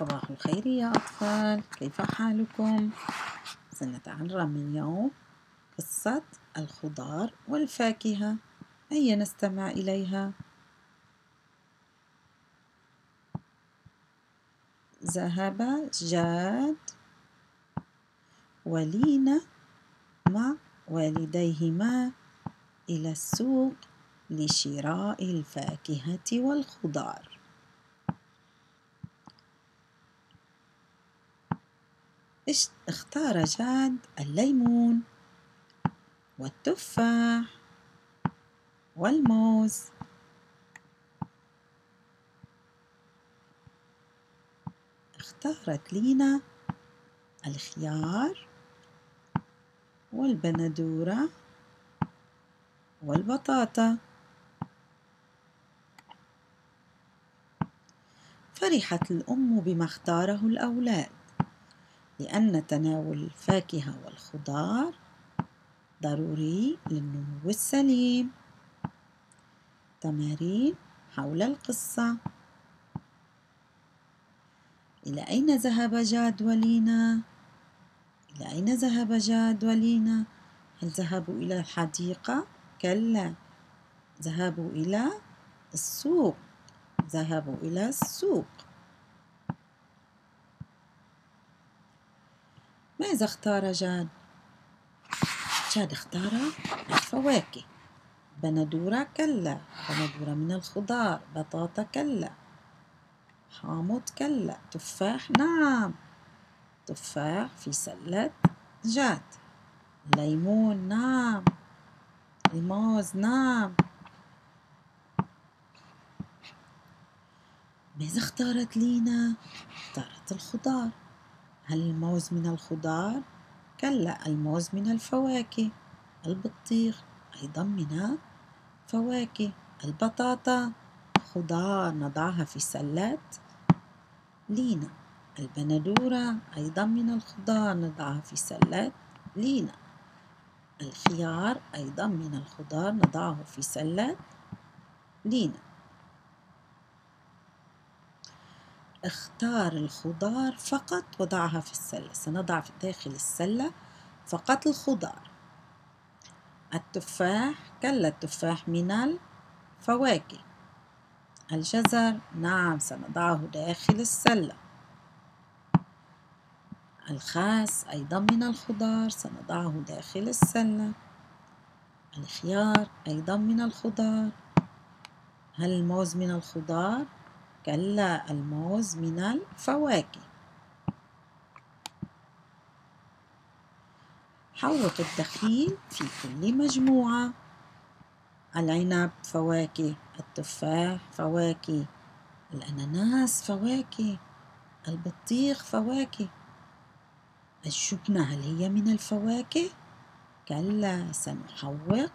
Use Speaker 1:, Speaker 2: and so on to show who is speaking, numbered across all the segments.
Speaker 1: صباح الخير يا أطفال. كيف حالكم؟ سنتعلم اليوم قصة الخضار والفاكهة. هيا نستمع إليها؟ ذهب جاد ولينا مع والديهما إلى السوق لشراء الفاكهة والخضار. اختار جاد الليمون والتفاح والموز؟ اختارت لينا الخيار والبندورة والبطاطا. فرحت الأم بما اختاره الأولاد. لأن تناول الفاكهة والخضار ضروري للنمو السليم تمارين حول القصة إلى أين ذهب جاد ولينا؟ إلى أين ذهب جاد ولينا؟ هل ذهبوا إلى الحديقة؟ كلا ذهبوا إلى السوق ذهبوا إلى السوق ماذا اختار جاد؟ جاد اختار الفواكه. بندورة كلا بندورة من الخضار بطاطا كلا حامض كلا تفاح نعم. تفاح في سلة جاد ليمون نعم. الموز نعم. ماذا اختارت لينا؟ اختارت الخضار. هل الموز من الخضار؟ كلا الموز من الفواكه. البطيخ أيضا من فواكه البطاطا خضار نضعها في سلات. لينا. البندورة أيضا من الخضار نضعها في سلات. لينا. الخيار أيضا من الخضار نضعه في سلات. لينا. اختار الخضار فقط وضعها في السلة. سنضع في داخل السلة فقط الخضار. التفاح كلا التفاح من الفواكه. الجزر نعم سنضعه داخل السلة. الخاس أيضا من الخضار سنضعه داخل السلة. الخيار أيضا من الخضار. هل الموز من الخضار؟ كلا الموز من الفواكه. حوط الدخيل في كل مجموعة. العنب فواكه التفاح فواكه الأناناس فواكه البطيخ فواكه. الجبنة هل هي من الفواكه؟ كلا سنحوق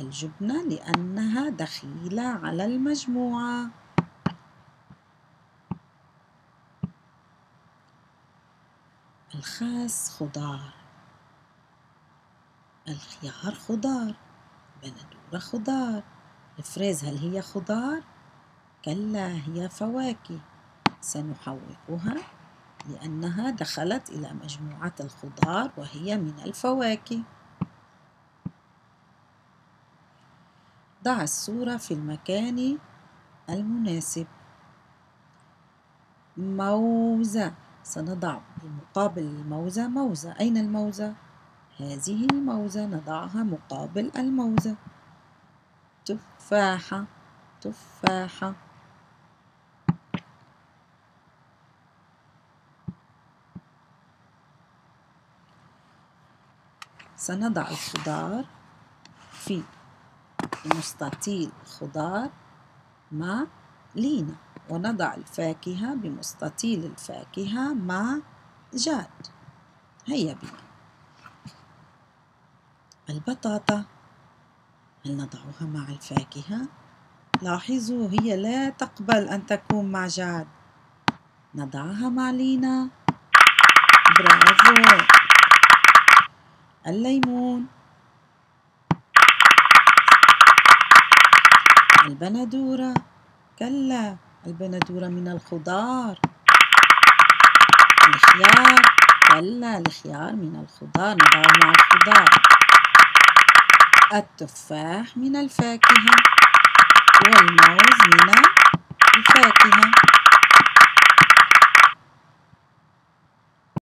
Speaker 1: الجبنة لأنها دخيلة على المجموعة. الخاس خضار. الخيار خضار بندورة خضار. الفريز هل هي خضار؟ كلا هي فواكه. سنحوقها لأنها دخلت إلى مجموعة الخضار وهي من الفواكه. ضع الصورة في المكان المناسب. موزة. سنضع مقابل الموزة موزة. أين الموزة؟ هذه الموزة. نضعها مقابل الموزة. تفاحة. تفاحة. سنضع الخضار في مستطيل خضار مع لينا. ونضع الفاكهة بمستطيل الفاكهة مع جاد. هيا بنا البطاطا. هل نضعها مع الفاكهة؟ لاحظوا هي لا تقبل أن تكون مع جاد. نضعها مع لينا. برافو. الليمون. البندورة. كلا. البندورة من الخضار. الخيار كلا الخيار من الخضار نضعه مع الخضار. التفاح من الفاكهة والموز من الفاكهة.